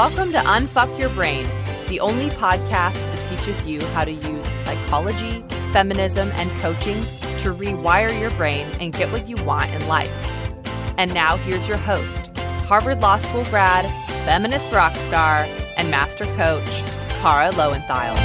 Welcome to Unfuck Your Brain, the only podcast that teaches you how to use psychology, feminism, and coaching to rewire your brain and get what you want in life. And now here's your host, Harvard Law School grad, feminist rock star, and master coach, Kara Loewentheil.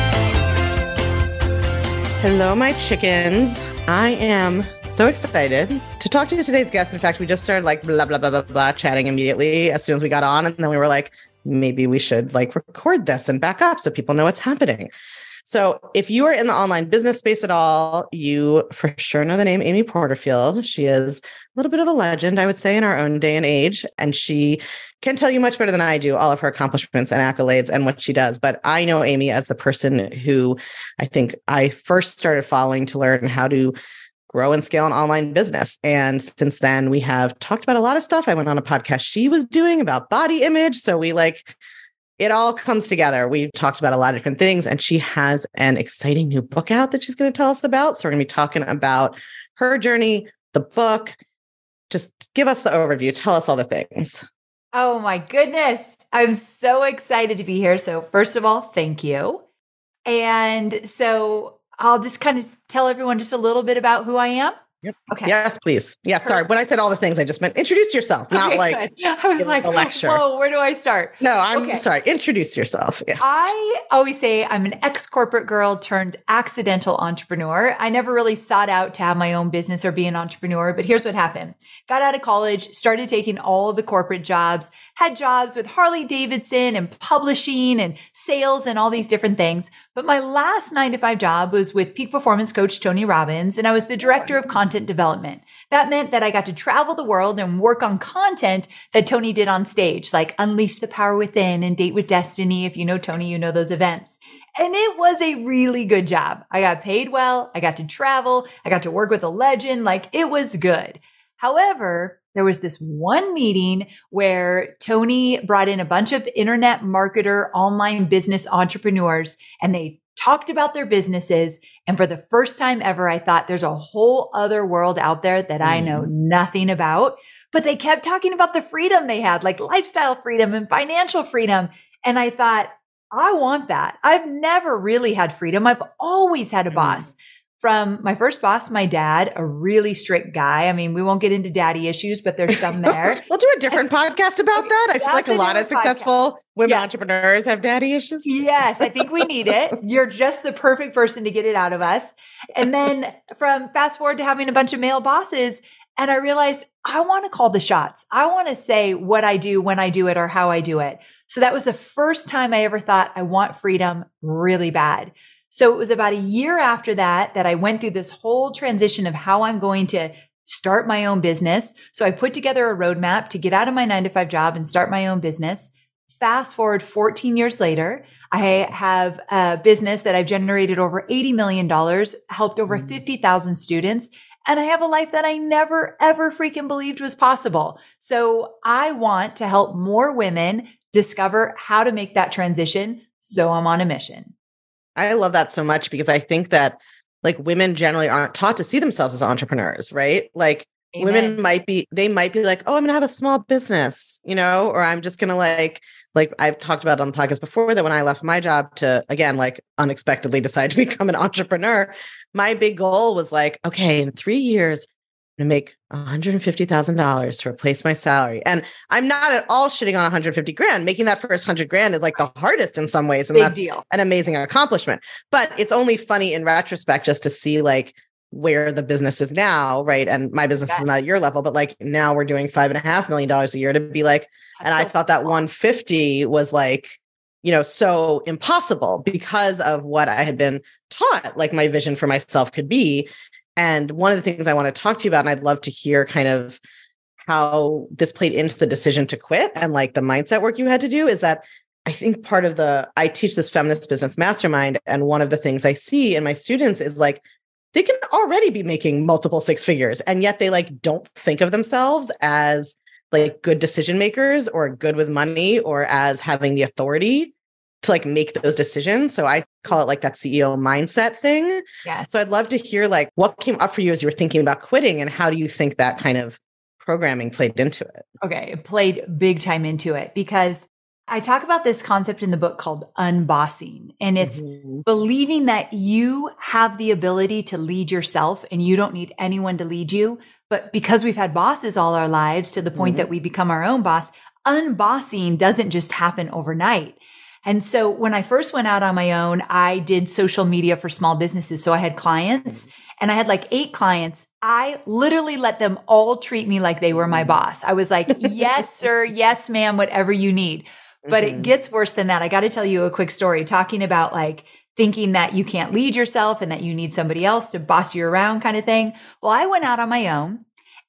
Hello, my chickens. I am so excited to talk to today's guest. In fact, we just started like blah, blah, blah, blah, blah, chatting immediately as soon as we got on. And then we were like, maybe we should like record this and back up so people know what's happening. So, if you are in the online business space at all, you for sure know the name Amy Porterfield. She is a little bit of a legend, I would say, in our own day and age. And she can tell you much better than I do all of her accomplishments and accolades and what she does. But I know Amy as the person who I think I first started following to learn how to grow and scale an online business. And since then, we have talked about a lot of stuff. I went on a podcast she was doing about body image. So we like, it all comes together. We've talked about a lot of different things, and she has an exciting new book out that she's going to tell us about. So, we're going to be talking about her journey, the book. Just give us the overview. Tell us all the things. Oh my goodness. I'm so excited to be here. So, first of all, thank you. And so, I'll just kind of tell everyone just a little bit about who I am. Yep. Okay. Yes, please. Yes. Sorry. When I said all the things, I just meant introduce yourself, not okay, like good. I was like a lecture. Whoa, where do I start? No, I'm okay. sorry. Introduce yourself. Yes. I always say I'm an ex corporate girl turned accidental entrepreneur. I never really sought out to have my own business or be an entrepreneur, but here's what happened. Got out of college, started taking all the corporate jobs, had jobs with Harley Davidson and publishing and sales and all these different things. But my last nine to five job was with peak performance coach Tony Robbins, and I was the director of content content development. That meant that I got to travel the world and work on content that Tony did on stage, like Unleash the Power Within and Date with Destiny. If you know Tony, you know those events. And it was a really good job. I got paid well. I got to travel. I got to work with a legend. Like it was good. However, there was this one meeting where Tony brought in a bunch of internet marketer, online business entrepreneurs, and they talked about their businesses. And for the first time ever, I thought there's a whole other world out there that I know mm-hmm. nothing about. But they kept talking about the freedom they had, like lifestyle freedom and financial freedom. And I thought, I want that. I've never really had freedom. I've always had a mm-hmm. boss from my first boss, my dad, a really strict guy. I mean, we won't get into daddy issues, but there's some there. we'll do a different podcast about that. I feel like a lot of successful podcast. women yeah. entrepreneurs have daddy issues. Yes, I think we need it. You're just the perfect person to get it out of us. And then from fast forward to having a bunch of male bosses, and I realized I want to call the shots. I want to say what I do, when I do it, or how I do it. So that was the first time I ever thought I want freedom really bad. So it was about a year after that that I went through this whole transition of how I'm going to start my own business. So I put together a roadmap to get out of my nine to five job and start my own business. Fast forward 14 years later, I have a business that I've generated over $80 million, helped over mm. 50,000 students, and I have a life that I never ever freaking believed was possible. So I want to help more women discover how to make that transition. So I'm on a mission. I love that so much because I think that like women generally aren't taught to see themselves as entrepreneurs, right? Like Amen. women might be they might be like, "Oh, I'm going to have a small business," you know, or I'm just going to like like I've talked about on the podcast before that when I left my job to again like unexpectedly decide to become an entrepreneur, my big goal was like, okay, in 3 years to make $150,000 to replace my salary. And I'm not at all shitting on 150 grand. Making that first 100 grand is like the hardest in some ways. And Big that's deal. an amazing accomplishment. But it's only funny in retrospect just to see like where the business is now, right? And my business is not at your level, but like now we're doing five and a half million dollars a year to be like, that's and so I thought that 150 was like, you know, so impossible because of what I had been taught, like my vision for myself could be. And one of the things I want to talk to you about, and I'd love to hear kind of how this played into the decision to quit and like the mindset work you had to do, is that I think part of the, I teach this feminist business mastermind. And one of the things I see in my students is like, they can already be making multiple six figures and yet they like don't think of themselves as like good decision makers or good with money or as having the authority to like make those decisions. So I call it like that CEO mindset thing. Yeah. So I'd love to hear like what came up for you as you were thinking about quitting and how do you think that kind of programming played into it? Okay, it played big time into it because I talk about this concept in the book called unbossing, and it's mm-hmm. believing that you have the ability to lead yourself and you don't need anyone to lead you. But because we've had bosses all our lives to the point mm-hmm. that we become our own boss, unbossing doesn't just happen overnight. And so when I first went out on my own, I did social media for small businesses. So I had clients and I had like eight clients. I literally let them all treat me like they were my boss. I was like, yes, sir. Yes, ma'am, whatever you need. But mm-hmm. it gets worse than that. I got to tell you a quick story talking about like thinking that you can't lead yourself and that you need somebody else to boss you around kind of thing. Well, I went out on my own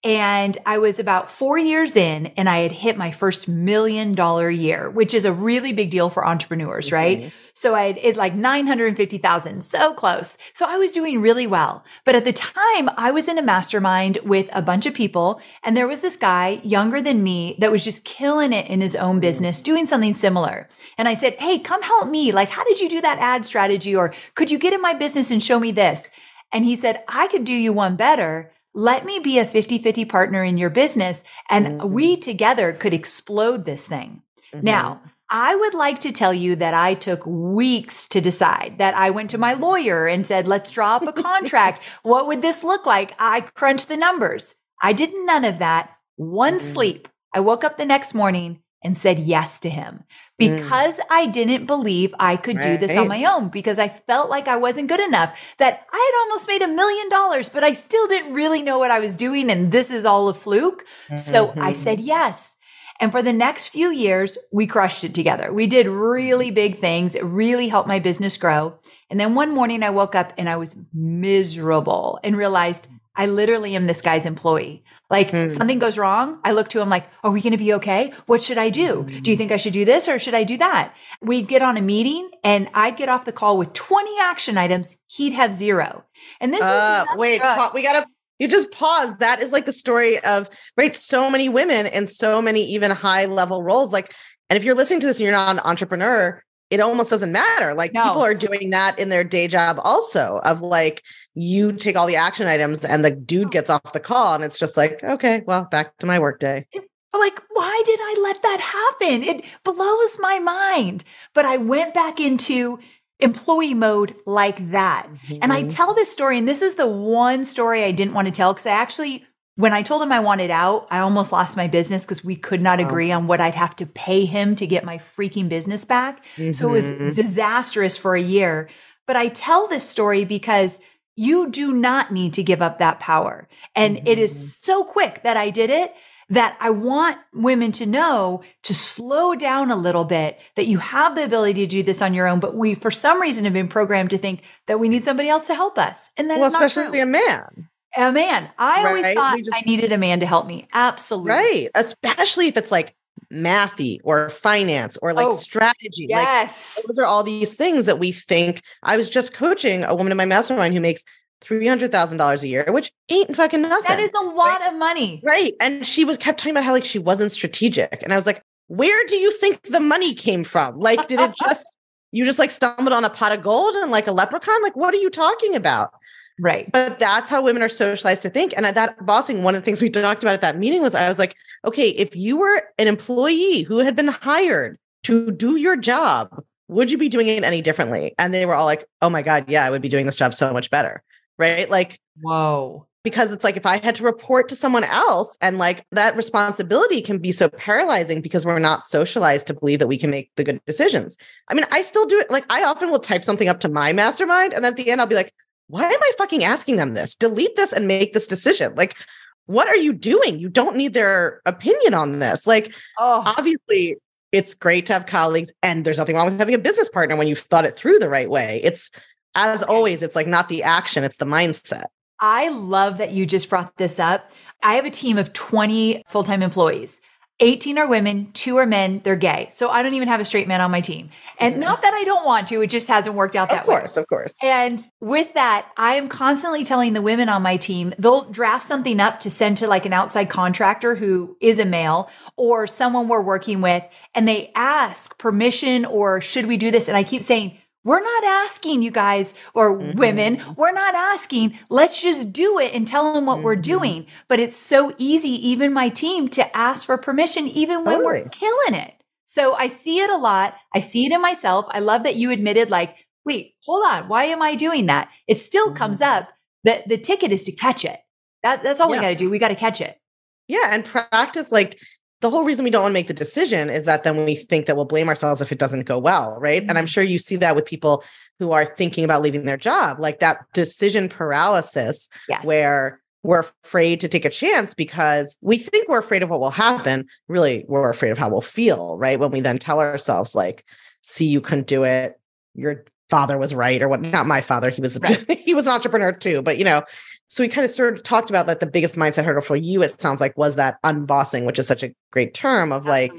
and I was about four years in and I had hit my first million dollar year, which is a really big deal for entrepreneurs, right? Mm-hmm. So I had it like 950,000, so close. So I was doing really well. But at the time I was in a mastermind with a bunch of people and there was this guy younger than me that was just killing it in his own business, doing something similar. And I said, Hey, come help me. Like, how did you do that ad strategy? Or could you get in my business and show me this? And he said, I could do you one better let me be a 50 50 partner in your business and mm-hmm. we together could explode this thing. Mm-hmm. Now, I would like to tell you that I took weeks to decide that I went to my lawyer and said, let's draw up a contract. what would this look like? I crunched the numbers. I did none of that. One mm-hmm. sleep. I woke up the next morning and said yes to him mm. Because mm. I didn't believe I could do this on my own because I felt like I wasn't good enough, that I had almost made a million dollars, but I still didn't really know what I was doing. And this is all a fluke. Mm-hmm. So I mm-hmm. said yes. And for the next few years, we crushed it together. We did really big things. It really helped my business grow. And then one morning I woke up and I was miserable and realized I literally am this guy's employee. Like mm. something goes wrong. I look to him like, are we going to be okay? What should I do? Mm. Do you think I should do this or should I do that? We'd get on a meeting and I'd get off the call with 20 action items. He'd have zero. And this uh, is wait, pa- we got to you just pause. That is like the story of right. So many women in so many even high level roles. Like, and if you're listening to this and you're not an entrepreneur, it almost doesn't matter. Like no. people are doing that in their day job also of like you take all the action items and the dude gets off the call and it's just like, okay, well, back to my work day. Like, why did I let that happen? It blows my mind. But I went back into employee mode like that. Mm-hmm. And I mm-hmm. tell this story, and this is the one story I didn't want to tell because I actually when I told him I wanted out, I almost lost my business because we could not agree on what I'd have to pay him to get my freaking business back. Mm-hmm. So it was mm-hmm. disastrous for a year. But I tell this story because you do not need to give up that power. And mm-hmm. it is mm-hmm. so quick that I did it that I want women to know to slow down a little bit, that you have the ability to do this on your own. But we, for some reason, have been programmed to think that we need somebody else to help us. And then, well, especially a man a man. I right? always thought just, I needed a man to help me. Absolutely. Right. Especially if it's like mathy or finance or like oh, strategy. Yes. Like, those are all these things that we think. I was just coaching a woman in my mastermind who makes $300,000 a year, which ain't fucking nothing. That is a lot right? of money. Right. And she was kept talking about how like she wasn't strategic. And I was like, where do you think the money came from? Like, did it just, you just like stumbled on a pot of gold and like a leprechaun? Like, what are you talking about? Right. But that's how women are socialized to think. And at that bossing, one of the things we talked about at that meeting was I was like, okay, if you were an employee who had been hired to do your job, would you be doing it any differently? And they were all like, oh my God, yeah, I would be doing this job so much better. Right. Like, whoa. Because it's like if I had to report to someone else and like that responsibility can be so paralyzing because we're not socialized to believe that we can make the good decisions. I mean, I still do it. Like I often will type something up to my mastermind and at the end I'll be like, why am I fucking asking them this? Delete this and make this decision. Like, what are you doing? You don't need their opinion on this. Like, oh. obviously, it's great to have colleagues, and there's nothing wrong with having a business partner when you've thought it through the right way. It's as always, it's like not the action, it's the mindset. I love that you just brought this up. I have a team of 20 full time employees. 18 are women, two are men, they're gay. So I don't even have a straight man on my team. And mm-hmm. not that I don't want to, it just hasn't worked out that way. of course, way. Of course, And with that, I am constantly telling the women on my team, they'll draft something up to send to like an outside contractor who is a male or someone we're working with, and they ask permission or should we do this? And I keep saying, we're not asking you guys or mm-hmm. women, we're not asking. Let's just do it and tell them what mm-hmm. we're doing. But it's so easy, even my team, to ask for permission, even when totally. we're killing it. So I see it a lot. I see it in myself. I love that you admitted, like, wait, hold on. Why am I doing that? It still comes Mhm. up. that the ticket is to catch it. That, that's all we got to do. We got to catch it. Yeah, and practice like the whole reason we don't want to make the decision is that then we think that we'll blame ourselves if it doesn't go well, right? And I'm Mhm. sure you see that with people who are thinking about leaving their job, like that decision paralysis Yes. where we're afraid to take a chance because we think we're afraid of what will happen. Really, we're afraid of how we'll feel, right? When we then tell ourselves, like, see, you couldn't do it. Your father was right, or what not my father. He was Right. he was an entrepreneur too. But you know, so we kind of sort of talked about that the biggest mindset hurdle for you, it sounds like, was that unbossing, which is such a great term of like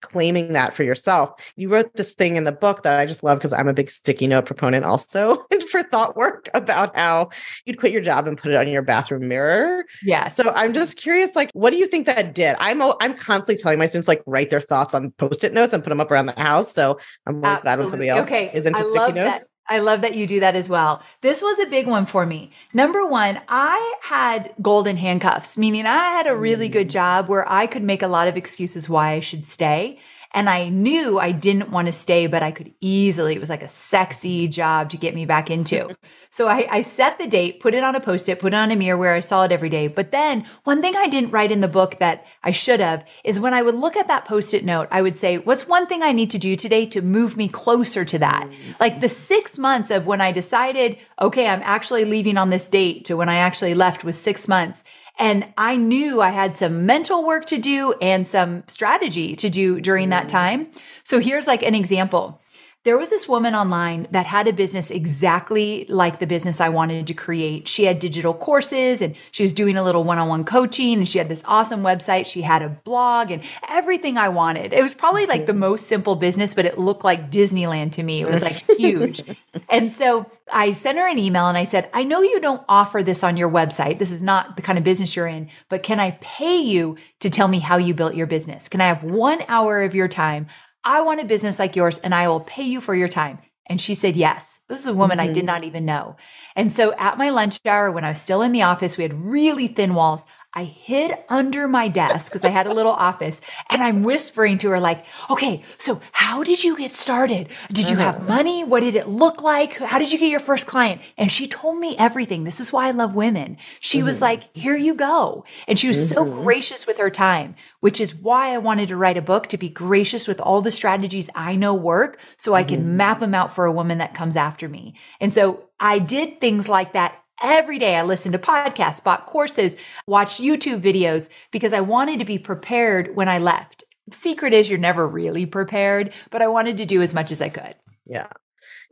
claiming that for yourself. You wrote this thing in the book that I just love because I'm a big sticky note proponent also for thought work about how you'd quit your job and put it on your bathroom mirror. Yeah. So I'm just curious, like, what do you think that did? I'm I'm constantly telling my students like write their thoughts on post-it notes and put them up around the house. So I'm always glad when somebody else Absolutely. is into I sticky love notes. That. I love that you do that as well. This was a big one for me. Number one, I had golden handcuffs, meaning I had a really good Mm. job where I could make a lot of excuses why I should stay. And I knew I didn't want to stay, but I could easily, it was like a sexy job to get me back into. so I, I set the date, put it on a post it, put it on a mirror where I saw it every day. But then one thing I didn't write in the book that I should have is when I would look at that post it note, I would say, what's one thing I need to do today to move me closer to that? Mm. Like the six months of when I decided, okay, I'm actually leaving on this date to when I actually left was six months. And I knew I had some mental work to do and some strategy to do during that mm. time. So here's like an example. There was this woman online that had a business exactly like the business I wanted to create. She had digital courses and she was doing a little one on one coaching and she had this awesome website. She had a blog and everything I wanted. It was probably like the most simple business, but it looked like Disneyland to me. It was like huge. and so I sent her an email and I said, I know you don't offer this on your website. This is not the kind of business you're in, but can I pay you to tell me how you built your business? Can I have one hour of your time? I want a business like yours and I will pay you for your time. And she said, yes. This is a woman I mm-hmm. did not even know. And so at my lunch hour, when I was still in the office, we had really thin walls. I hid under my desk because I had a little office and I'm whispering to her, like, okay, so how did you get started? Did you have uh-huh. money? What did it look like? How did you get your first client? And she told me everything. This is why I love women. She was mm-hmm. like, here you go. And she was so mm-hmm. gracious with her time, which is why I wanted to write a book to be gracious with all the strategies I know work so I can mm-hmm. map them out for a woman that comes after me. And so I did things like that every day. I listened to podcasts, bought courses, watched YouTube videos because I wanted to be prepared when I left. The secret is you're never really prepared, but I wanted to do as much as I could. Yeah.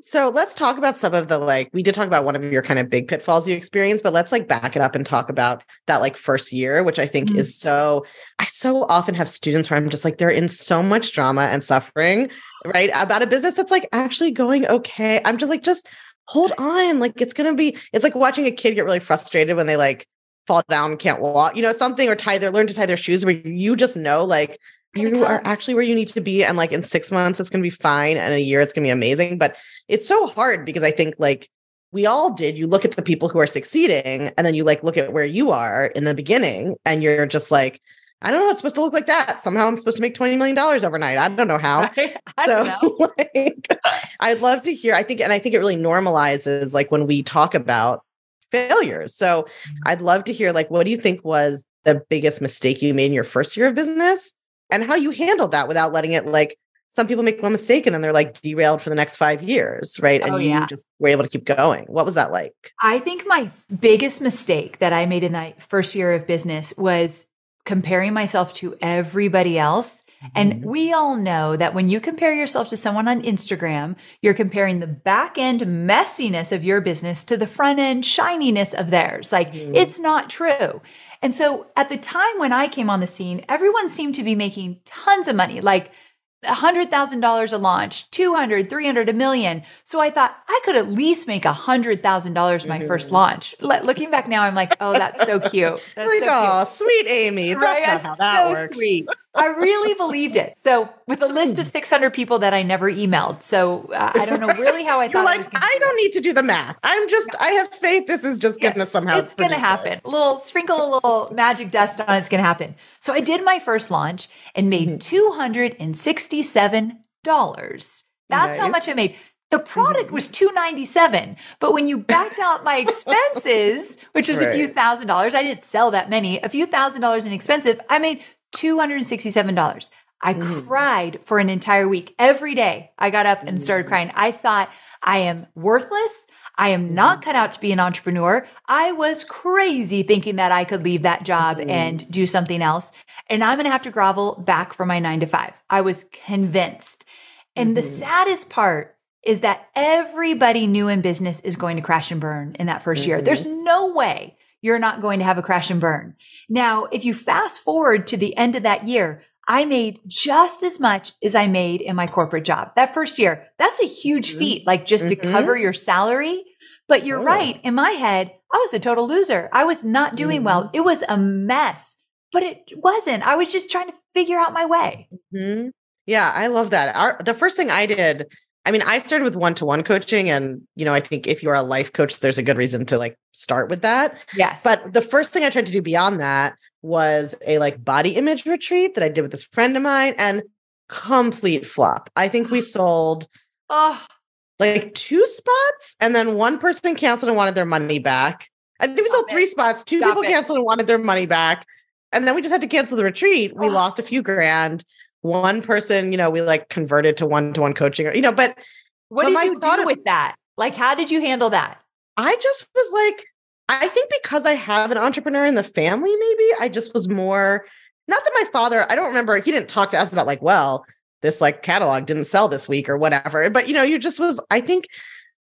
So let's talk about some of the like we did talk about one of your kind of big pitfalls you experienced, but let's like back it up and talk about that like first year, which I think Mhm. is so I so often have students where I'm just like they're in so much drama and suffering, right? About a business that's like actually going okay. I'm just like, just hold on. Like it's gonna be, it's like watching a kid get really frustrated when they like fall down can't walk, you know, something or tie their learn to tie their shoes where you just know like oh you are actually where you need to be and like in six months it's going to be fine and a year it's going to be amazing but it's so hard because i think like we all did you look at the people who are succeeding and then you like look at where you are in the beginning and you're just like i don't know it's supposed to look like that somehow i'm supposed to make 20 million dollars overnight i don't know how Right? I don't know. like, i'd love to hear i think and i think it really normalizes like when we talk about failures so Mm-hmm. i'd love to hear like what do you think was the biggest mistake you made in your first year of business and how you handled that without letting it like some people make one mistake and then they're like derailed for the next five years right and Oh, you yeah. just were able to keep going what was that like I think my biggest mistake that I made in that first year of business was comparing myself to everybody else. And Mhm. we all know that when you compare yourself to someone on Instagram, you're comparing the back end messiness of your business to the front end shininess of theirs. Like Mhm. it's not true. And so at the time when I came on the scene, everyone seemed to be making tons of money, like $100,000 a launch, 200, 300, a million. So I thought I could at least make $100,000 my first Mhm. launch. Le- looking back now, I'm like, oh, that's so cute. That's like so cute. oh sweet amy that's Right? not how that so works sweet. I really believed it. So, with a list of 600 people that I never emailed. So, uh, I don't know really how I You're thought like, I, I, don't need to do the math. I'm just, I have faith. This is just Yeah, going to somehow. it's going to happen. it. A little sprinkle a little magic dust on it's going to happen. So I did my first launch and made Mhm. $267. That's how much I made. The product Mhm. was 297, but when you backed out my expenses, which was a few thousand dollars, I didn't sell that many, a few thousand dollars in expensive, I made $267. I Mhm. cried for an entire week. Every day I got up and started Mhm. crying. I thought I am worthless. I am not cut out to be an entrepreneur. I was crazy thinking that I could leave that job Mhm. and do something else. And I'm going to have to grovel back for my nine to five. I was convinced. And the Mhm. saddest part is that everybody new in business is going to crash and burn in that 1st year. Mhm. There's no way you're not going to have a crash and burn. Now, if you fast forward to the end of that year, I made just as much as I made in my corporate job. That first year, that's a huge Mhm. feat, like just to Mhm. cover your salary. But you're Oh. right. In my head, I was a total loser. I was not doing well. Mhm. It was a mess, but it wasn't. I was just trying to figure out my way. Mhm. Yeah, I love that. Our, the first thing I did, I mean, I started with one-to-one coaching, and you know, I think if you're a life coach, there's a good reason to like start with that. Yes. But the first thing I tried to do beyond that was a like body image retreat that I did with this friend of mine, and complete flop. I think we sold oh, like two spots, and then one person canceled and wanted their money back. I think we Stop sold three spots. Two Stop people it. canceled and wanted their money back. And then we just had to cancel the retreat. We Ugh. lost a few grand. One person, you know, we like converted to one to one coaching, or, you know, but what But did you do of- with that? Like, how did you handle that? I just was like, I think because I have an entrepreneur in the family, maybe I just was more, not that my father, I don't remember, he didn't talk to us about like, well, this like catalog didn't sell this week or whatever. But you know, you just was, I think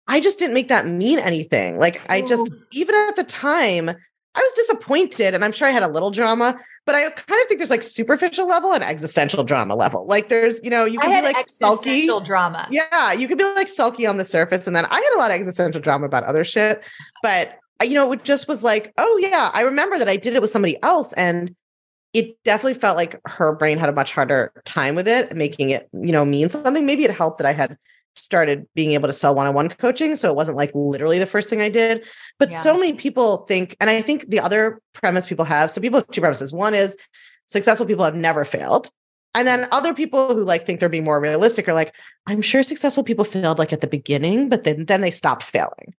I just didn't make that mean anything. Like I just, Ooh. even at the time, I was disappointed and I'm sure I had a little drama, but I kind of think there's like superficial level and existential drama level. Like there's, you know, you can be like sulky. existential drama. Yeah, you could be like sulky on the surface, and then I had a lot of existential drama about other shit. But you know, it just was like, oh yeah, I remember that I did it with somebody else, and it definitely felt like her brain had a much harder time with it, making it you know mean something. Maybe it helped that I had started being able to sell one-on-one coaching, so it wasn't like literally the first thing I did. But Yeah. so many people think, and I think the other premise people have. So people have two premises. One is successful people have never failed. And then other people who like think they're being more realistic are like, I'm sure successful people failed like at the beginning, but then then they stopped failing.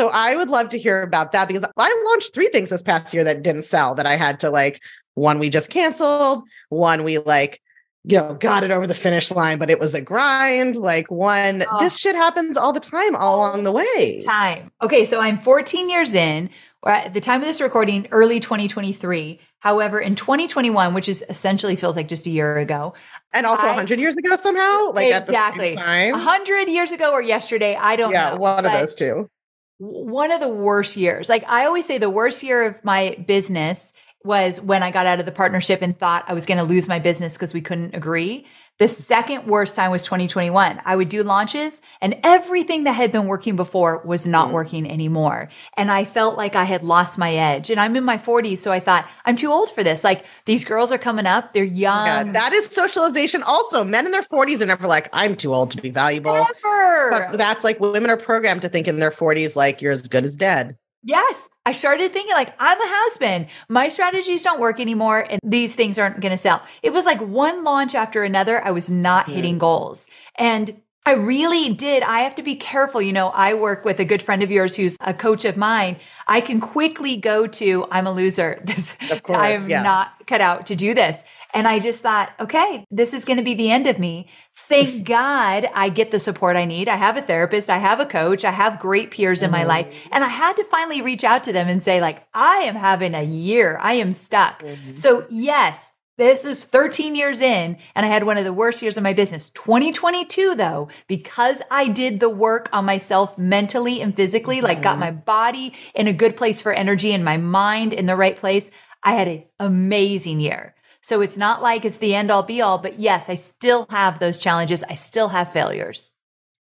So I would love to hear about that because I launched three things this past year that didn't sell that I had to like one we just canceled, one we like you know got it over the finish line but it was a grind like one Oh. this shit happens all the time all along the way. Time. Okay, so I'm 14 years in, or at the time of this recording, early 2023. However, in 2021, which is essentially feels like just a year ago, And also I- 100 years ago somehow like Exactly. at the same time. 100 years ago or yesterday, I don't yeah, know. one of those two. One of the worst years. Like I always say, the worst year of my business was when I got out of the partnership and thought I was going to lose my business because we couldn't agree. The second worst time was 2021. I would do launches and everything that had been working before was not Mm. working anymore. And I felt like I had lost my edge. And I'm in my 40s. So I thought, I'm too old for this. Like these girls are coming up, they're young. Yeah, that is socialization. Also, men in their 40s are never like, I'm too old to be valuable. Never. But that's like women are programmed to think in their 40s, like you're as good as dead. Yes. I started thinking like I'm a has-been. My strategies don't work anymore and these things aren't going to sell. It was like one launch after another. I was not hitting goals. And I really did. I have to be careful. You know, I work with a good friend of yours who's a coach of mine. I can quickly go to, I'm a loser. This, Of course, I am yeah. not cut out to do this. And I just thought, okay, this is going to be the end of me. Thank God I get the support I need. I have a therapist. I have a coach. I have great peers in my Mhm. life. And I had to finally reach out to them and say, like, I am having a year. I am stuck. So yes, this is 13 years in and I had one of the worst years of my business. 2022 though, because I did the work on myself mentally and physically, like got Mhm. my body in a good place for energy and my mind in the right place, I had an amazing year. So it's not like it's the end all be all, but yes, I still have those challenges. I still have failures.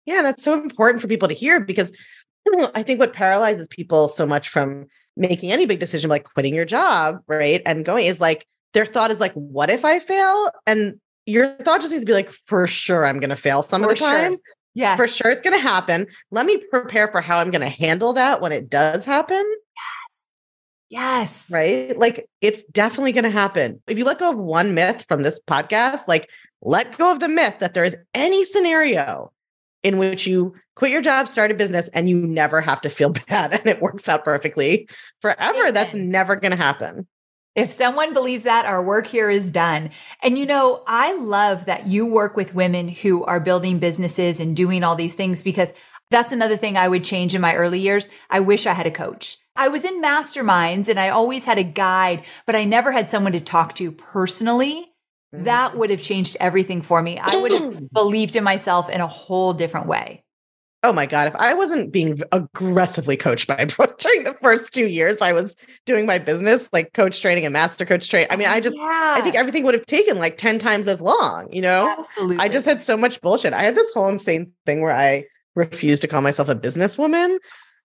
Yeah, that's so important for people to hear because I think what paralyzes people so much from making any big decision like quitting your job, right? And going is like their thought is like, what if I fail? And your thought just needs to be like, for sure, I'm going to fail some For of the time. sure. Yeah. For sure, it's going to happen. Let me prepare for how I'm going to handle that when it does happen. Yes. Right. Like it's definitely going to happen. If you let go of one myth from this podcast, like let go of the myth that there is any scenario in which you quit your job, start a business, and you never have to feel bad and it works out perfectly forever. That's never going to happen. If someone believes that, our work here is done. And you know, I love that you work with women who are building businesses and doing all these things because that's another thing I would change in my early years. I wish I had a coach. I was in masterminds and I always had a guide, but I never had someone to talk to personally. Mm-hmm. That would have changed everything for me. I would have believed in myself in a whole different way. Oh my God. If I wasn't being aggressively coached by Brooke during the first two years I was doing my business, like coach training and master coach training, I mean, oh, I just, yeah, I think everything would have taken like 10 times as long, you know? absolutely. I just had so much bullshit. I had this whole insane thing where I refused to call myself a businesswoman.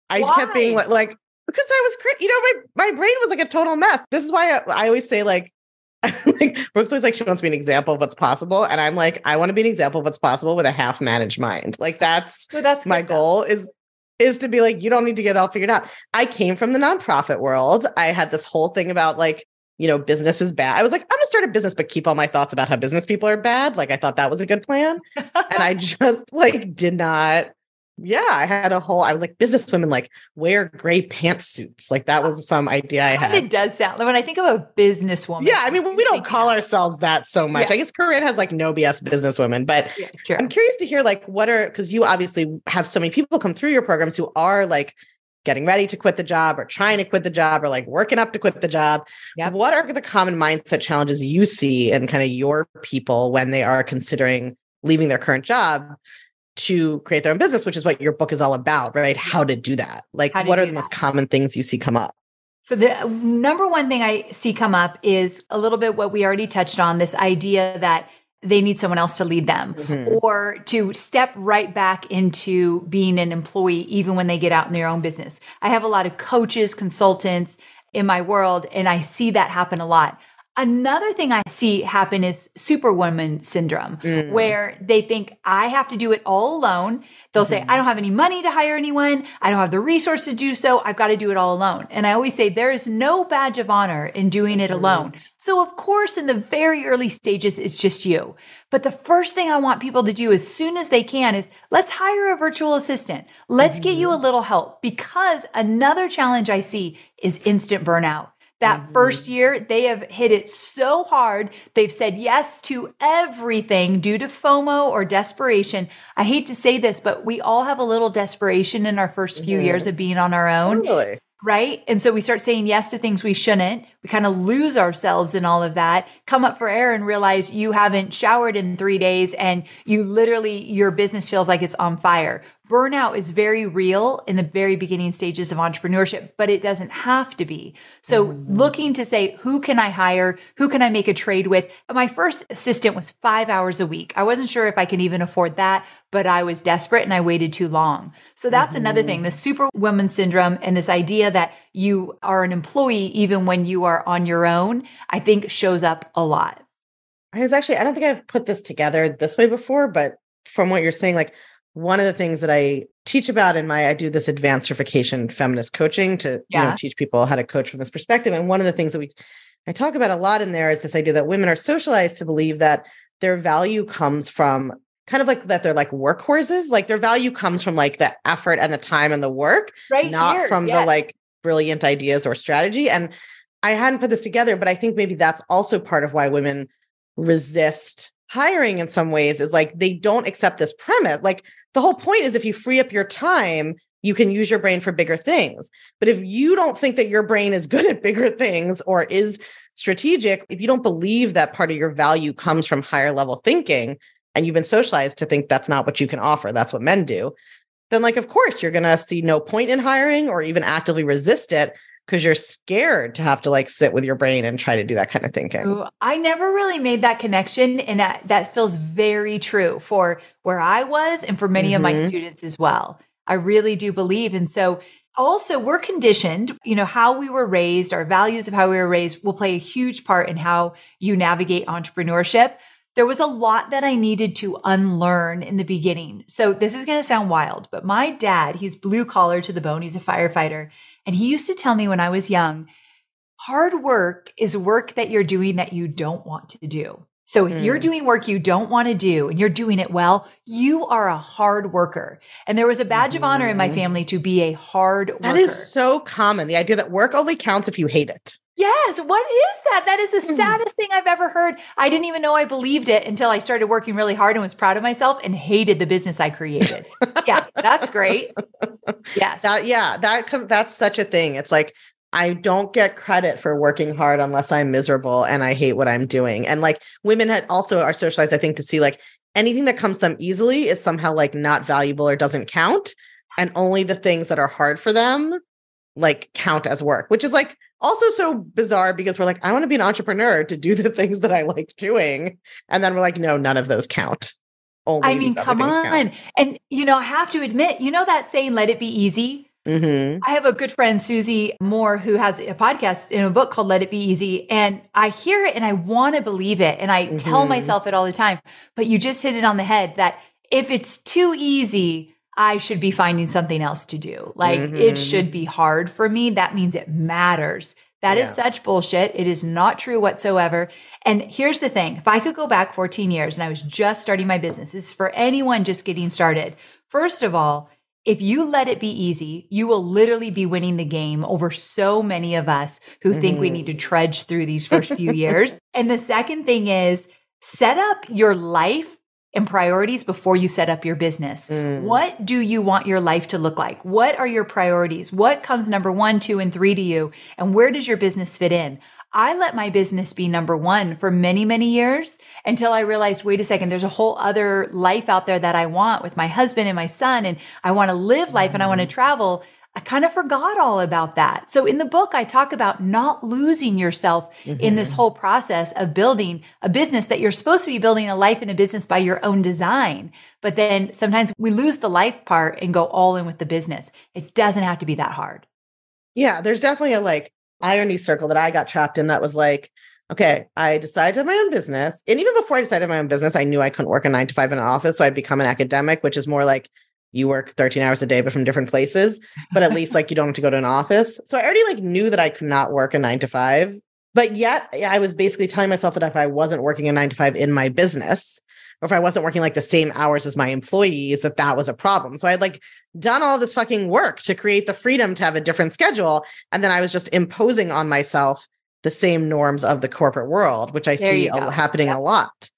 I kept being like, like because I was, you know, my my brain was like a total mess. This is why I, I always say like, like Brooke's always like she wants to be an example of what's possible, and I'm like, I want to be an example of what's possible with a half managed mind. Like that's So that's my good, though. goal is is to be like you don't need to get it all figured out i came from the nonprofit world i had this whole thing about like you know business is bad i was like i'm gonna start a business but keep all my thoughts about how business people are bad like i thought that was a good plan and i just like did not yeah i had a whole i was like business women like wear gray pantsuits like that was some idea i had of does sound like when I think of a businesswoman. yeah i mean we don't call ourselves that so much Yeah. i guess corinne has like no bs businesswomen but Yeah, sure. I'm curious to hear like what are because you obviously have so many people come through your programs who are like getting ready to quit the job or trying to quit the job or like working up to quit the job. Yep. What are the common mindset challenges you see in kind of your people when they are considering leaving their current job to create their own business, which is what your book is all about, right? How to do that. Like what are the most common things you see come up? So the number one thing I see come up is a little bit what we already touched on, this idea that they need someone else to lead them Mhm. or to step right back into being an employee even when they get out in their own business. I have a lot of coaches, consultants in my world and I see that happen a lot. Another thing I see happen is superwoman syndrome Mm. where they think I have to do it all alone. They'll say, Mm-hmm. I don't have any money to hire anyone. I don't have the resource to do so. I've got to do it all alone. And I always say there is no badge of honor in doing it Mm-hmm. alone. So of course, in the very early stages, it's just you. But the first thing I want people to do as soon as they can is let's hire a virtual assistant. Let's get Mm-hmm. you a little help because another challenge I see is instant burnout. That Mm-hmm. first year, they have hit it so hard. They've said yes to everything due to FOMO or desperation. I hate to say this, but we all have a little desperation in our 1st few Mhm. years of being on our own, Totally. right? And so we start saying yes to things we shouldn't. We kind of lose ourselves in all of that, come up for air and realize you haven't showered in three days and you literally, your business feels like it's on fire. Burnout is very real in the very beginning stages of entrepreneurship, but it doesn't have to be. So mm-hmm. looking to say, who can I hire? Who can I make a trade with? My first assistant was five hours a week. I wasn't sure if I could even afford that, but I was desperate and I waited too long. So that's mm-hmm. another thing, the superwoman syndrome and this idea that you are an employee even when you are on your own, I think shows up a lot. I was actually, I don't think I've put this together this way before, but from what you're saying, like one of the things that I teach about in my, I do this advanced certification feminist coaching to you know, teach people how to coach from this perspective. And one of the things that we, I talk about a lot in there is this idea that women are socialized to believe that their value comes from kind of like that they're like workhorses, like their value comes from like the effort and the time and the work, Right not here, from the like brilliant ideas or strategy. And I hadn't put this together, but I think maybe that's also part of why women resist hiring in some ways is like they don't accept this premise. Like the whole point is if you free up your time, you can use your brain for bigger things. But if you don't think that your brain is good at bigger things or is strategic, if you don't believe that part of your value comes from higher level thinking and you've been socialized to think that's not what you can offer, that's what men do, then like of course you're going to see no point in hiring or even actively resist it because you're scared to have to like sit with your brain and try to do that kind of thinking. Ooh, I never really made that connection, and that, that feels very true for where I was and for many of my Mhm. students as well. I really do believe. And so also we're conditioned, you know, how we were raised, our values of how we were raised will play a huge part in how you navigate entrepreneurship. There was a lot that I needed to unlearn in the beginning. So this is going to sound wild, but my dad, he's blue collar to the bone. He's a firefighter. And he used to tell me when I was young, hard work is work that you're doing that you don't want to do. So if mm. you're doing work you don't want to do and you're doing it well, you are a hard worker. And there was a badge mm-hmm. of honor in my mm-hmm. family to be a hard worker. That is so common. The idea that work only counts if you hate it. Yes. What is that? That is the mm. saddest thing I've ever heard. I didn't even know I believed it until I started working really hard and was proud of myself and hated the business I created. yeah, that's great. Yes. That, yeah, that that's such a thing. It's like I don't get credit for working hard unless I'm miserable and I hate what I'm doing. And like women had also are socialized, I think, to see like anything that comes to them easily is somehow like not valuable or doesn't count. And only the things that are hard for them like count as work, which is like also so bizarre because we're like, I want to be an entrepreneur to do the things that I like doing. And then we're like, no, none of those count. Only I mean, come on. Count. And, you know, I have to admit, you know, that saying, let it be easy. Mm-hmm. I have a good friend, Susie Moore, who has a podcast in a book called Let It Be Easy. And I hear it and I want to believe it. And I mm-hmm. tell myself it all the time. But you just hit it on the head that if it's too easy, I should be finding something else to do. Like mm-hmm. it should be hard for me. That means it matters. That yeah. is such bullshit. It is not true whatsoever. And here's the thing if I could go back 14 years and I was just starting my business, this is for anyone just getting started. First of all, if you let it be easy, you will literally be winning the game over so many of us who mm-hmm. think we need to mm-hmm. trudge through these first few years. And the second thing is set up your life and priorities before you set up your business. Mm. What do you want your life to look like? What are your priorities? What comes number one, two, and three to you? And where does your business fit in? I let my business be number one for many, many years until I realized, wait a second, there's a whole other life out there that I want with my husband and my son. And I want to live life and I want to mm-hmm. travel. I kind of forgot all about that. So in the book, I talk about not losing yourself mm-hmm. in this mm-hmm. whole process of building a business that you're supposed to be building a life and a business by your own design. But then sometimes we lose the life part and go all in with the business. It doesn't have to be that hard. Yeah, there's definitely a like irony circle that I got trapped in that was like, okay, I decided to have my own business. And even before I decided my own business, I knew I couldn't work a nine to five in an office. So I'd become an academic, which is more like you work 13 hours a day, but from different places, but at least like you don't have to go to an office. So I already like knew that I could not work a nine to five. But yet I was basically telling myself that if I wasn't working a nine to five in my business, or if I wasn't working like the same hours as my employees, that that was a problem. So I had like done all this fucking work to create the freedom to have a different schedule. And then I was just imposing on myself the same norms of the corporate world, which I there see a, happening a lot.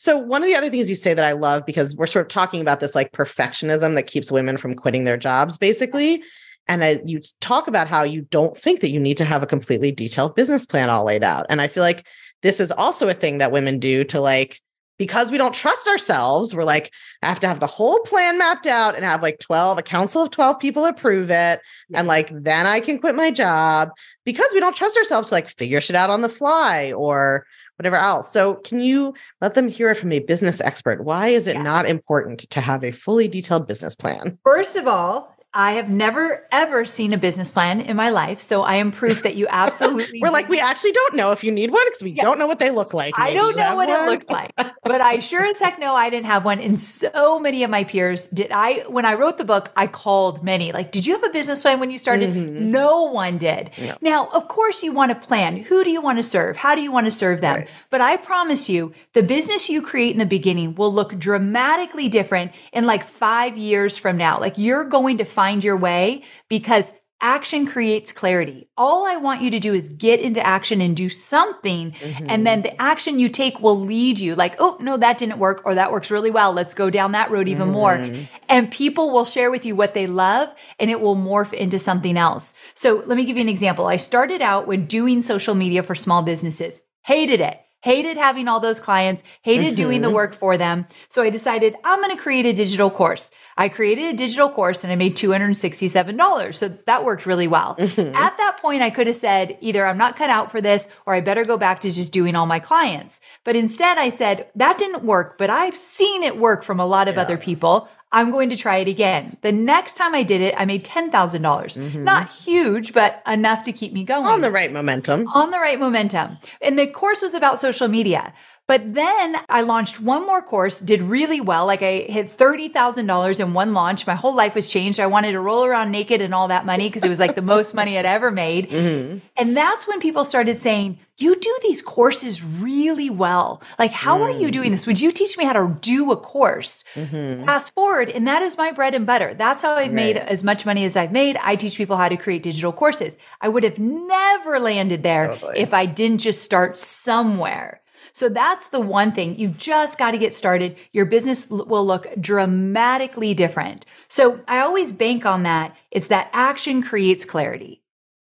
So one of the other things you say that I love because we're sort of talking about this like perfectionism that keeps women from quitting their jobs basically. And I, you talk about how you don't think that you need to have a completely detailed business plan all laid out. And I feel like this is also a thing that women do to like because we don't trust ourselves, we're like, I have to have the whole plan mapped out and have like 12, a council of 12 people approve it. And like, then I can quit my job. Because we don't trust ourselves to like figure shit out on the fly or whatever else. So, can you let them hear it from a business expert? Why is it yes. not important to have a fully detailed business plan? First of all, I have never ever seen a business plan in my life, so I am proof that you absolutely. We're do. like we actually don't know if you need one because we yeah. don't know what they look like. Maybe I don't know what one. it looks like, but I sure as heck know I didn't have one. And so many of my peers did. I when I wrote the book, I called many. Like, did you have a business plan when you started? Mm-hmm. No one did. No. Now, of course, you want to plan. Who do you want to serve? How do you want to serve them? Right. But I promise you, the business you create in the beginning will look dramatically different in like five years from now. Like you're going to find your way because action creates clarity. All I want you to do is get into action and do something. Mm-hmm. And then the action you take will lead you like, oh, no, that didn't work or that works really well. Let's go down that road even mm-hmm. more. And people will share with you what they love and it will morph into something else. So let me give you an example. I started out with doing social media for small businesses, hated it hated having all those clients, hated mm-hmm. doing the mm-hmm. work for them. So I decided I'm going to create a digital course. I created a digital course and I made $267. So that worked really well. Mm-hmm. At that point, I could have said either I'm not cut out for this or I better go back to just doing all my clients. But instead I said that didn't work, but I've seen it work from a lot of yeah. other people. I'm going to try it again. The next time I did it, I made $10,000. dollars Mhm. Not huge, but enough to keep me going. on the right momentum. on the right momentum. And the course was about social media. But then I launched one more course, did really well. Like I hit $30,000 in one launch. My whole life was changed. I wanted to roll around naked and all that money because it was like the most money I'd ever made. Mhm. And that's when people started saying, You do these courses really well. Like, how are you doing this? Would you teach me how to do a course? Mhm. Fast forward, and that is my bread and butter. That's how I've made as much money as I've made. I teach people how to create digital courses. I would have never landed there Totally. if I didn't just start somewhere. So that's the one thing. You've just got to get started. Your business will look dramatically different. So I always bank on that. It's that action creates clarity.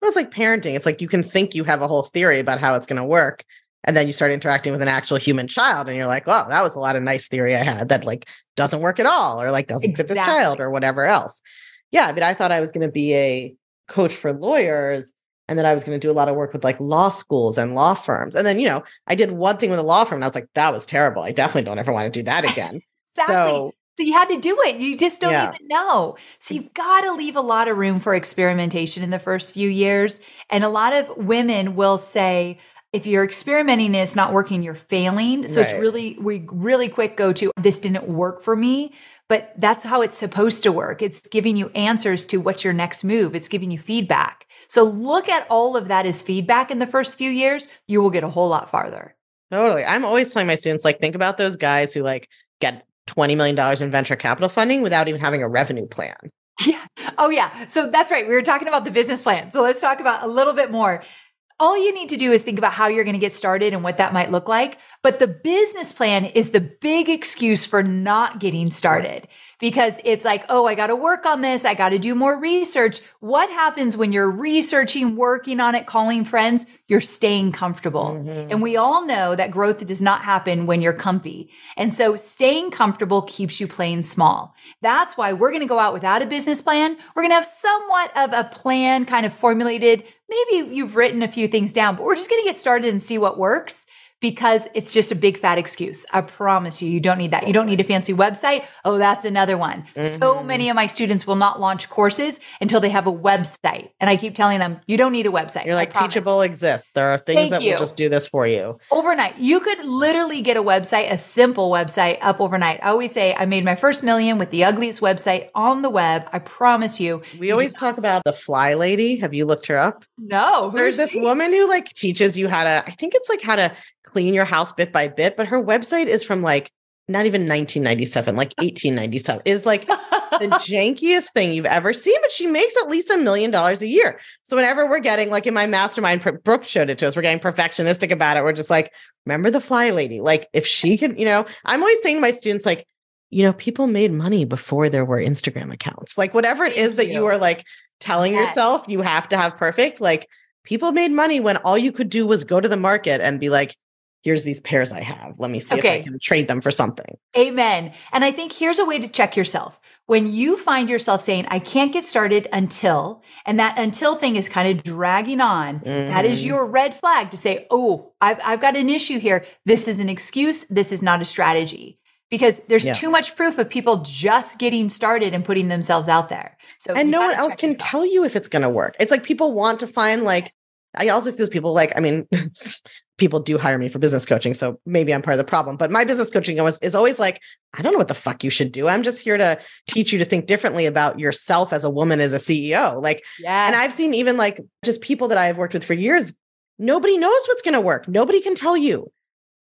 Well, it's like parenting. It's like you can think you have a whole theory about how it's going to work. And then you start interacting with an actual human child and you're like, well, that was a lot of nice theory I had that like doesn't work at all or like doesn't fit this child or whatever else. Yeah. I mean, I thought I was going to be a coach for lawyers and then I was going to do a lot of work with like law schools and law firms. And then, you know, I did one thing with a law firm and I was like, that was terrible. I definitely don't ever want to do that again. Exactly. So So you had to do it. You just don't Yeah. even know. So you've got to leave a lot of room for experimentation in the first few years. And a lot of women will say, if you're experimenting and it's not working, you're failing. So it's really, we really quick go to this didn't work for me. But that's how it's supposed to work. It's giving you answers to what's your next move. It's giving you feedback. So look at all of that as feedback in the first few years. You will get a whole lot farther. Totally. I'm always telling my students, like, think about those guys who like get $20 million in venture capital funding without even having a revenue plan. Yeah. Oh, yeah. So that's right. We were talking about the business plan. So let's talk about a little bit more. All you need to do is think about how you're going to get started and what that might look like. But the business plan is the big excuse for not getting started because it's like, oh, I got to work on this. I got to do more research. What happens when you're researching, working on it, calling friends? You're staying comfortable. Mhm. And we all know that growth does not happen when you're comfy. And so staying comfortable keeps you playing small. That's why we're going to go out without a business plan. We're going to have somewhat of a plan kind of formulated. Maybe you've written a few things down, but we're just going to get started and see what works because it's just a big fat excuse. I promise you, you don't need that. You don't need a fancy website. Oh, that's another one. So Mhm. many of my students will not launch courses until they have a website. And I keep telling them, you don't need a website. You're like, Teachable exists. There are things Thank that you. will just do this for you. overnight. You could literally get a website, a simple website up overnight. I always say I made my first million with the ugliest website on the web. I promise you. We You always talk about the fly lady. Have you looked her up? No, There's this woman who like teaches you how to, I think it's like how to clean your house bit by bit, but her website is from like not even 1997, like 1897. Is like the jankiest thing you've ever seen, but she makes at least a million dollars a year. So whenever we're getting like in my mastermind, Brooke showed it to us, we're getting perfectionistic about it. We're just like, remember the fly lady? Like if she can, you know, I'm always saying to my students, like, you know, people made money before there were Instagram accounts. Like whatever it is that you you. are like telling Yes. yourself you have to have perfect, like people made money when all you could do was go to the market and be like, here's these pairs I have. Let me see if Okay. I can trade them for something. Amen. And I think here's a way to check yourself. When you find yourself saying, I can't get started until, and that until thing is kind of dragging on, that is Mhm. your red flag to say, oh, I've, I've got an issue here. This is an excuse. This is not a strategy. Because there's Yeah. too much proof of people just getting started and putting themselves out there. So and no one else can yourself. tell you if it's going to work. It's like people want to find like I also see those people like I mean people do hire me for business coaching so maybe I'm part of the problem but my business coaching is, is always like I don't know what the fuck you should do. I'm just here to teach you to think differently about yourself as a woman as a CEO. Like Yes. and I've seen even like just people that I've worked with for years nobody knows what's going to work. Nobody can tell you.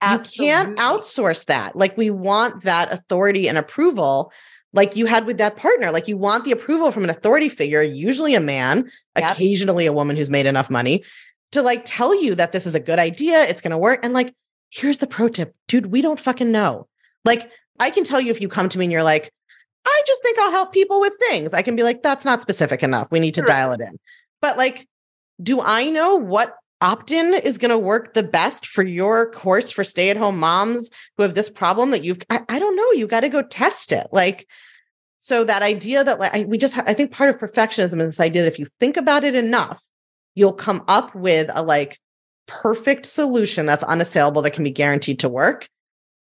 You can't outsource that. Like we want that authority and approval like you had with that partner. Like you want the approval from an authority figure, usually a man, Yep. occasionally a woman who's made enough money to like tell you that this is a good idea, it's going to work. And like, here's the pro tip, dude, we don't fucking know. Like I can tell you if you come to me and you're like, I just think I'll help people with things. I can be like, that's not specific enough. We need to dial it in. But like, do I know what opt-in is going to work the best for your course for stay-at-home moms who have this problem that you've I, I don't know you got to go test it like so that idea that like I, we just ha- i think part of perfectionism is this idea that if you think about it enough you'll come up with a like perfect solution that's unassailable that can be guaranteed to work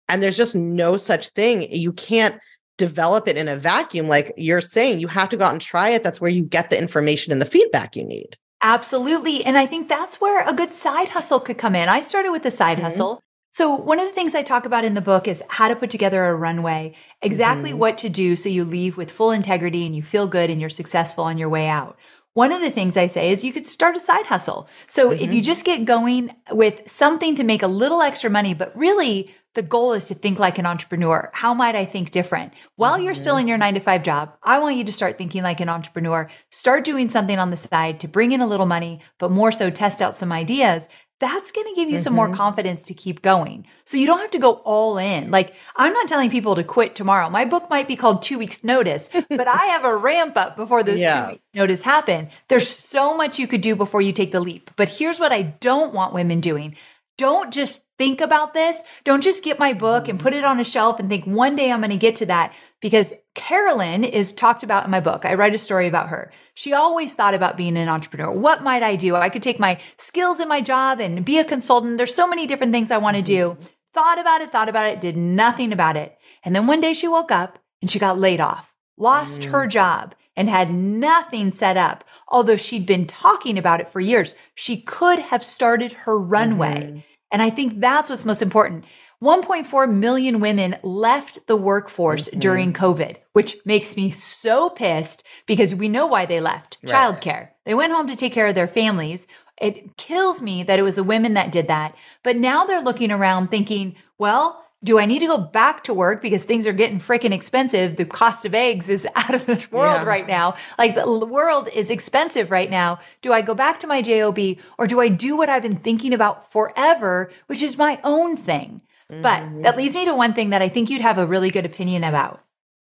and there's just no such thing you can't develop it in a vacuum. Like you're saying, you have to go out and try it. That's where you get the information and the feedback you need. Absolutely. And I think that's where a good side hustle could come in. I started with a side mm-hmm. hustle. So, one of the things I talk about in the book is how to put together a runway, exactly mm-hmm. what to do so you leave with full integrity and you feel good and you're successful on your way out. One of the things I say is you could start a side hustle. So, mm-hmm. if you just get going with something to make a little extra money, but really the goal is to think like an entrepreneur. How might I think different? While you're still mm-hmm. in your nine to five job, I want you to start thinking like an entrepreneur. Start doing something on the side to bring in a little money, but more so test out some ideas that's going to give you mm-hmm. some more mm-hmm. confidence to keep going. So you don't have to go all in. Like I'm not telling people to quit tomorrow. My book might be called two weeks notice, but I have a ramp up before those yeah. two weeks notice happen. There's so much you could do before you take the leap. But here's what I don't want women doing. Don't just think about this. Don't just get my book and put it on a shelf and think one day I'm going to get to that because Carolyn is talked about in my book. I write a story about her. She always thought about being an entrepreneur. What might I do? I could take my skills in my job and be a consultant. There's so many different things I want to do. Thought about it, thought about it, did nothing about it. And then one day she woke up and she got laid off, lost mm. her job and had nothing set up. Although she'd been talking about it for years, she could have started her runway. Mm-hmm. And I think that's what's most important. 1.4 million women left the workforce mm-hmm. during COVID, which makes me so pissed because we know why they left right. childcare. They went home to take care of their families. It kills me that it was the women that did that. But now they're looking around thinking, well, do I need to go back to work because things are getting freaking expensive? The cost of eggs is out of this world yeah. right now. Like the world is expensive right now. Do I go back to my job or do I do what I've been thinking about forever, which is my own thing? Mm-hmm. But that leads me to one thing that I think you'd have a really good opinion about.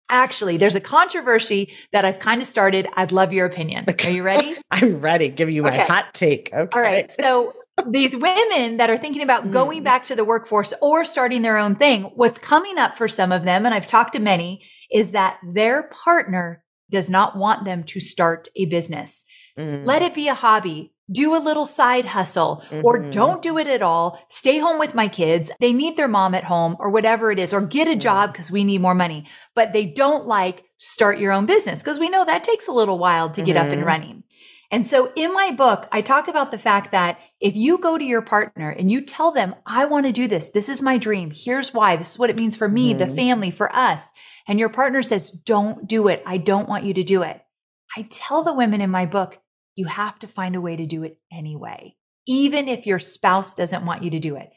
Actually, there's a controversy that I've kind of started. I'd love your opinion. Are you ready? I'm ready. Give you my okay. hot take. Okay. All right. So these women that are thinking about going mm. back to the workforce or starting their own thing, what's coming up for some of them, and I've talked to many, is that their partner does not want them to start a business. Mm. Let it be a hobby. Do a little side hustle mm-hmm. or don't do it at all. Stay home with my kids. They need their mom at home or whatever it is, or get a job because we need more money. But they don't like start your own business because we know that takes a little while to get mm-hmm. up and mm-hmm. running. And so in my book, I talk about the fact that if you go to your partner and you tell them, I want to do this, this is my dream, here's why, this is what it means for me, mm-hmm. the family, for us, and your partner says, don't do it, I don't want you to do it. I tell the women in my book, you have to find a way to do it anyway, even if your spouse doesn't want you to do it.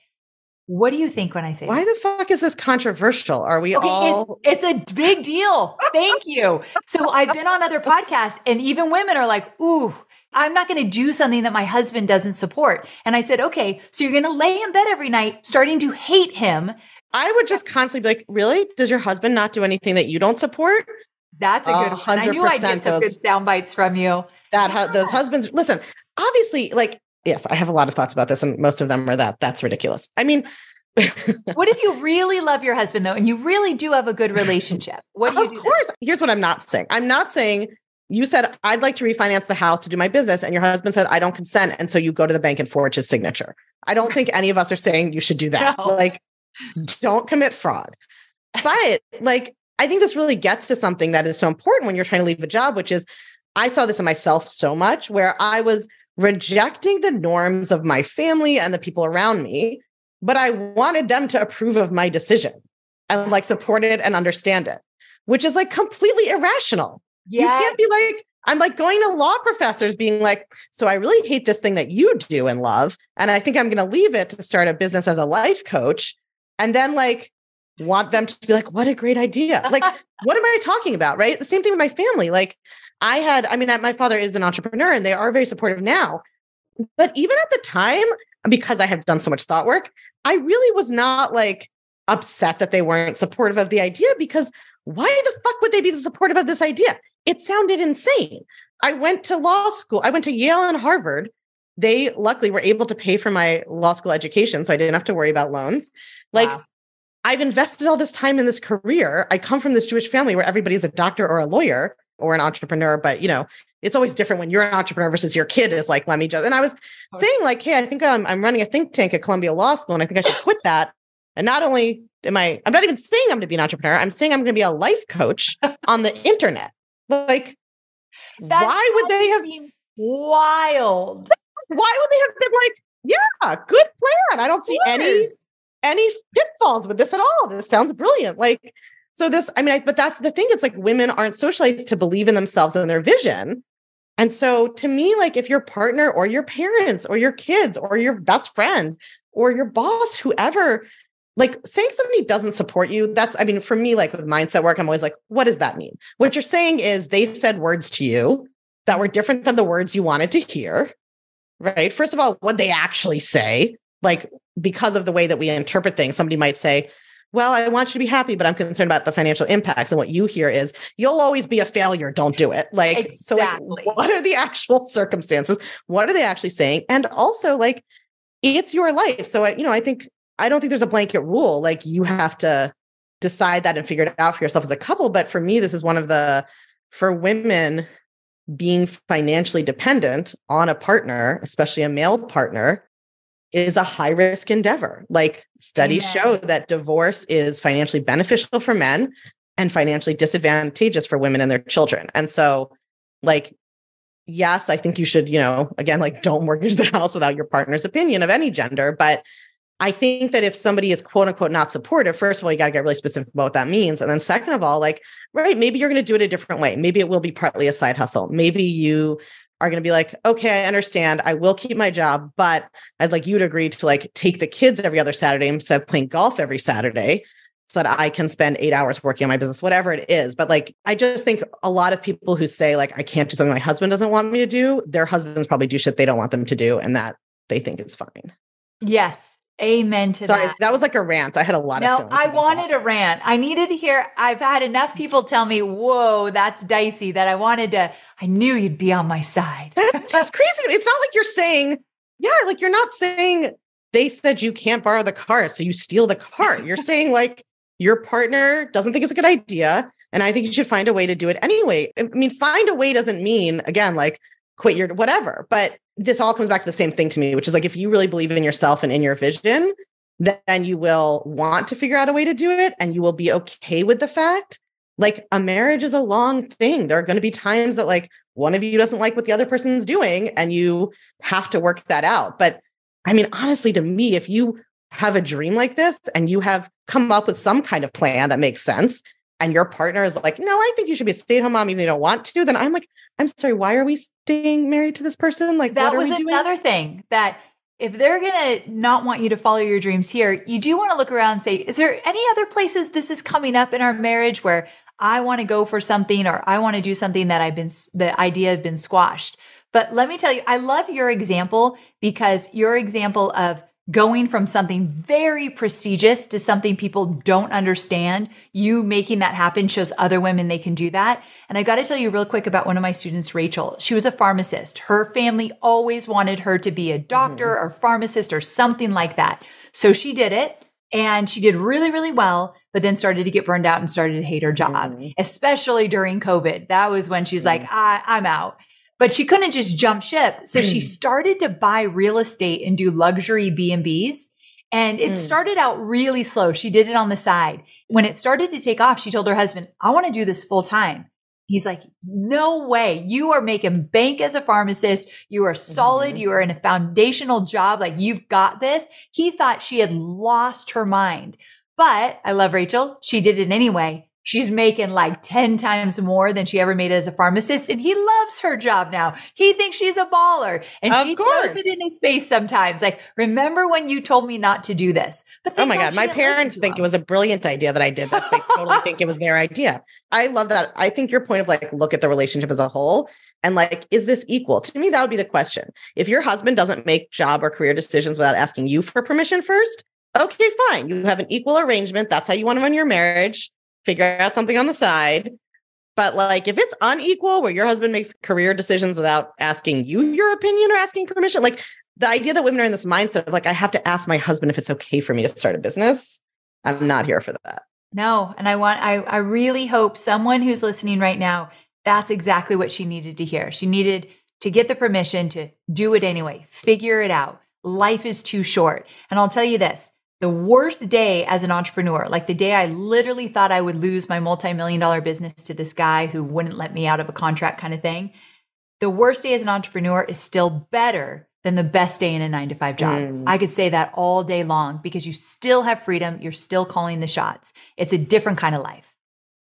What do you think when I say Why that? the fuck is this controversial? Are we okay, all it's, it's a big deal. Thank you. So I've been on other podcasts and even women are like, "Ooh, I'm not going to do something that my husband doesn't support." And I said, "Okay, so you're going to lay in bed every night starting to hate him." I would just constantly be like, "Really? Does your husband not do anything that you don't support?" That's a good uh, one. I knew I'd get some those, good sound bites from you. That yeah. those husbands listen, obviously like yes, I have a lot of thoughts about this, and most of them are that that's ridiculous. I mean, what if you really love your husband though, and you really do have a good relationship? What do you? Of do course. Then? Here's what I'm not saying. I'm not saying you said I'd like to refinance the house to do my business, and your husband said I don't consent, and so you go to the bank and forge his signature. I don't think any of us are saying you should do that. No. Like, don't commit fraud. But like, I think this really gets to something that is so important when you're trying to leave a job, which is I saw this in myself so much where I was rejecting the norms of my family and the people around me, but I wanted them to approve of my decision and like support it and understand it, which is like completely irrational. Yes. You can't be like, I'm like going to law professors being like, so I really hate this thing that you do and love. And I think I'm going to leave it to start a business as a life coach. And then like want them to be like, what a great idea. Like, what am I talking about? Right. The same thing with my family. Like, I had, I mean, my father is an entrepreneur and they are very supportive now. But even at the time, because I have done so much thought work, I really was not like upset that they weren't supportive of the idea because why the fuck would they be supportive of this idea? It sounded insane. I went to law school, I went to Yale and Harvard. They luckily were able to pay for my law school education, so I didn't have to worry about loans. Like, wow. I've invested all this time in this career. I come from this Jewish family where everybody's a doctor or a lawyer or an entrepreneur, but you know, it's always different when you're an entrepreneur versus your kid is like, let me just. And I was saying, like, hey, I think I'm, I'm running a think tank at Columbia Law School and I think I should quit that And not only am I, I'm not even saying I'm going to be an entrepreneur. I'm saying I'm going to be a life coach on the internet. Like, That why would they have, seem wild? why would they have been like, yeah, good plan. I don't see Yes. any pitfalls with this at all. This sounds brilliant. Like, so this, I mean, I, but that's the thing. It's like women aren't socialized to believe in themselves and their vision. And so to me, like if your partner or your parents or your kids or your best friend or your boss, whoever, like saying somebody doesn't support you, that's, I mean, for me, like with mindset work, I'm always like, what does that mean? What you're saying is they said words to you that were different than the words you wanted to hear, right? First of all, what they actually say, like because of the way that we interpret things, somebody might say, well, I want you to be happy, but I'm concerned about the financial impacts. And what you hear is, you'll always be a failure. Don't do it. Like, so like, what are the actual circumstances? What are they actually saying? And also, like, it's your life. So, I- you know, I think, I don't think there's a blanket rule. Like, you have to decide that and figure it out for yourself as a couple. But for me, this is one of the, for women, being financially dependent on a partner, especially a male partner, is a high risk endeavor. Like studies show that divorce is financially beneficial for men and financially disadvantageous for women and their children. And so, like, yes, I think you should, you know, again, like, don't mortgage the house without your partner's opinion of any gender. But I think that if somebody is quote unquote not supportive, first of all, you got to get really specific about what that means. And then, second of all, like, right, maybe you're going to do it a different way. Maybe it will be partly a side hustle. Maybe you are going to be like, okay, I understand. I will keep my job, but I'd like you to agree to like take the kids every other Saturday instead of playing golf every Saturday so that I can spend eight hours working on my business, whatever it is. But like, I just think a lot of people who say, like, I can't do something my husband doesn't want me to do, their husbands probably do shit they don't want them to do and that they think is fine. Yes. Amen to Sorry, that. that. was like a rant. I had a lot of No, I wanted that. a rant. I needed to hear. I've had enough people tell me, "Whoa, that's dicey." That I wanted to. I knew you'd be on my side. That's crazy. It's not like you're saying, yeah, like you're not saying they said you can't borrow the car, so you steal the car. You're saying like your partner doesn't think it's a good idea. And I think you should find a way to do it anyway. I mean, find a way doesn't mean, again, like quit your whatever. But this all comes back to the same thing to me, which is like if you really believe in yourself and in your vision, then you will want to figure out a way to do it and you will be okay with the fact like a marriage is a long thing. There are going to be times that like one of you doesn't like what the other person's doing and you have to work that out. But I mean, honestly, to me, if you have a dream like this and you have come up with some kind of plan that makes sense, and your partner is like, no, I think you should be a stay at home mom even if you don't want to, then I'm like, I'm sorry, why are we staying married to this person? Like, that what are was we doing? another thing that if they're going to not want you to follow your dreams here, you do want to look around and say, is there any other places this is coming up in our marriage where I want to go for something or I want to do something that I've been, the idea has been squashed. But let me tell you, I love your example because your example of going from something very prestigious to something people don't understand, you making that happen shows other women they can do that. And I got to tell you real quick about one of my students, Rachel. She was a pharmacist. Her family always wanted her to be a doctor or pharmacist or something like that. So she did it and she did really, really well, but then started to get burned out and started to hate her job, Mhm. especially during COVID. That was when she's like, I, I'm out. But she couldn't just jump ship. So she started to buy real estate and do luxury B&Bs. And it Mm. started out really slow. She did it on the side. When it started to take off, she told her husband, I want to do this full time. He's like, no way. You are making bank as a pharmacist. You are solid. Mhm. You are in a foundational job. Like you've got this. He thought she had lost her mind. But I love Rachel. She did it anyway. She's making like 10 times more than she ever made as a pharmacist. And he loves her job now. He thinks she's a baller. And Of she course. throws it in his face sometimes. Like, remember when you told me not to do this? But Oh my God. My parents think him. it was a brilliant idea that I did this. They totally think it was their idea. I love that. I think your point of like, look at the relationship as a whole and like, is this equal? To me, that would be the question. If your husband doesn't make job or career decisions without asking you for permission first, okay, fine. You have an equal arrangement. That's how you want to run your marriage. Figure out something on the side. But like, if it's unequal, where your husband makes career decisions without asking you your opinion or asking permission, like the idea that women are in this mindset of like, I have to ask my husband if it's okay for me to start a business. I'm not here for that. No, and I want I I really hope someone who's listening right now that's exactly what she needed to hear. She needed to get the permission to do it anyway. Figure it out. Life is too short. And I'll tell you this, the worst day as an entrepreneur, like the day I literally thought I would lose my multi million dollar business to this guy who wouldn't let me out of a contract kind of thing. The worst day as an entrepreneur is still better than the best day in a nine to five job. Mm. I could say that all day long because you still have freedom. You're still calling the shots. It's a different kind of life.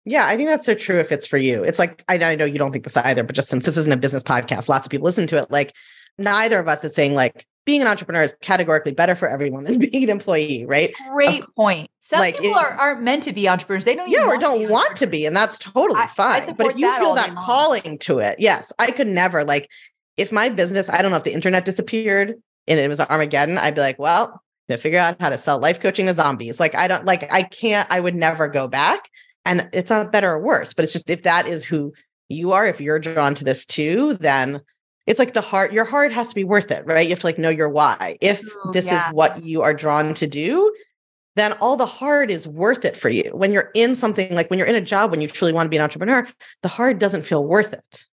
Yeah, I think that's so true if it's for you. It's like, I, I know you don't think this either, but just since this isn't a business podcast, lots of people listen to it. Like, neither of us is saying, like, being an entrepreneur is categorically better for everyone than being an employee, right? Great point. Some like people it, are, aren't meant to be entrepreneurs. They don't yeah, or don't want to be, and that's totally I, fine. I but if you feel that calling to it, yes, I could never like if my business, I don't know if the internet disappeared and it was Armageddon, I'd be like, well, to figure out how to sell life coaching to zombies. Like I don't like I can't, I would never go back. And it's not better or worse, but it's just if that is who you are, if you're drawn to this too, then it's like the heart, your heart has to be worth it, right? You have to like know your why. If this yeah. is what you are drawn to do, then all the hard is worth it for you. When you're in something like when you're in a job, when you truly want to be an entrepreneur, the hard doesn't feel worth it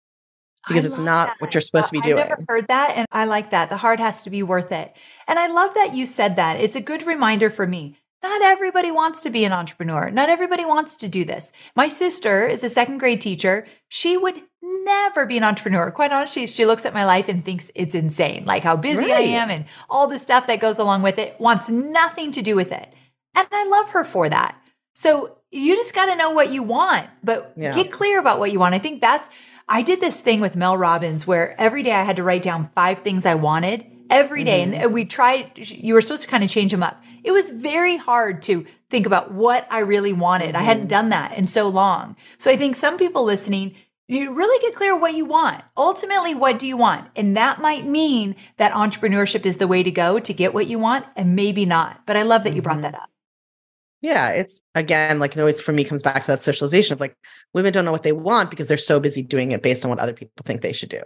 because it's not that. what you're supposed to be doing. I've never heard that. And I like that. The hard has to be worth it. And I love that you said that. It's a good reminder for me. Not everybody wants to be an entrepreneur. Not everybody wants to do this. My sister is a second grade teacher. She would never be an entrepreneur. Quite honestly, she looks at my life and thinks it's insane, like how busy right. I am and all the stuff that goes along with it, wants nothing to do with it. And I love her for that. So you just got to know what you want, but yeah. get clear about what you want. I think that's, I did this thing with Mel Robbins where every day I had to write down five things I wanted every day. Mm-hmm. And we tried, you were supposed to kind of change them up. It was very hard to think about what I really wanted. Mm-hmm. I hadn't done that in so long. So I think some people listening, you really get clear what you want. Ultimately, what do you want? And that might mean that entrepreneurship is the way to go to get what you want, and maybe not. But I love that you brought mm-hmm. that up. Yeah, it's again, like it always for me comes back to that socialization of like women don't know what they want because they're so busy doing it based on what other people think they should do.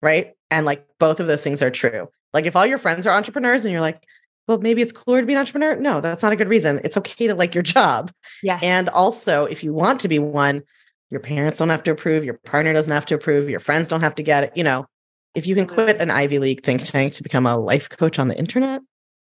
Right. And like both of those things are true. Like if all your friends are entrepreneurs and you're like, well, maybe it's cooler to be an entrepreneur. No, that's not a good reason. It's okay to like your job. Yeah. And also, if you want to be one, your parents don't have to approve, your partner doesn't have to approve, your friends don't have to get it. You know, if you can quit an Ivy League think tank to become a life coach on the internet,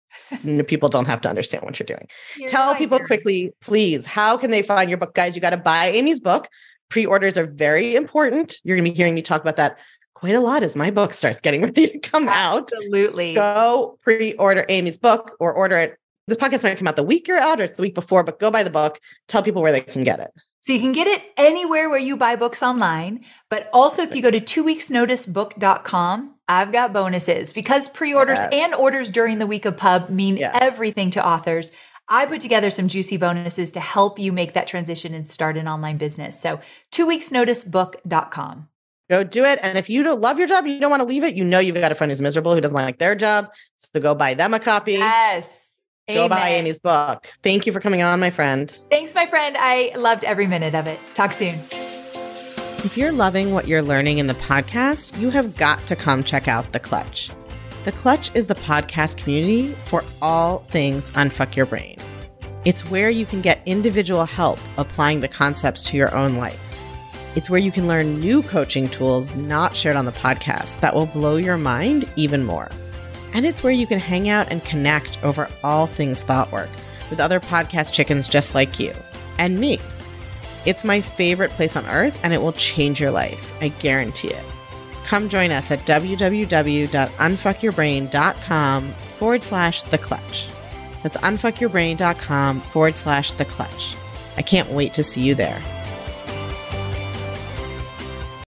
people don't have to understand what you're doing. You're Tell people quickly, please, how can they find your book, guys? You got to buy Amy's book. Pre-orders are very important. You're going to be hearing me talk about that quite a lot as my book starts getting ready to come out. Absolutely. Go pre-order Amy's book or order it. This podcast might come out the week you're out or it's the week before, but go buy the book. Tell people where they can get it. So you can get it anywhere where you buy books online, but also if you go to twoweeksnoticebook.com, I've got bonuses because pre-orders yes. and orders during the week of pub mean yes. everything to authors. I put together some juicy bonuses to help you make that transition and start an online business. So two weeks notice twoweeksnoticebook.com. Go do it. And if you don't love your job, you don't want to leave it, you know you've got a friend who's miserable who doesn't like their job. So go buy them a copy. Yes. Go buy Amy's book. Thank you for coming on, my friend. Thanks, my friend. I loved every minute of it. Talk soon. If you're loving what you're learning in the podcast, you have got to come check out The Clutch. The Clutch is the podcast community for all things Unfuck Your Brain. It's where you can get individual help applying the concepts to your own life. It's where you can learn new coaching tools not shared on the podcast that will blow your mind even more. And it's where you can hang out and connect over all things thought work with other podcast chickens just like you and me. It's my favorite place on earth and it will change your life. I guarantee it. Come join us at www.unfuckyourbrain.com forward slash the clutch. That's unfuckyourbrain.com forward slash the clutch. I can't wait to see you there.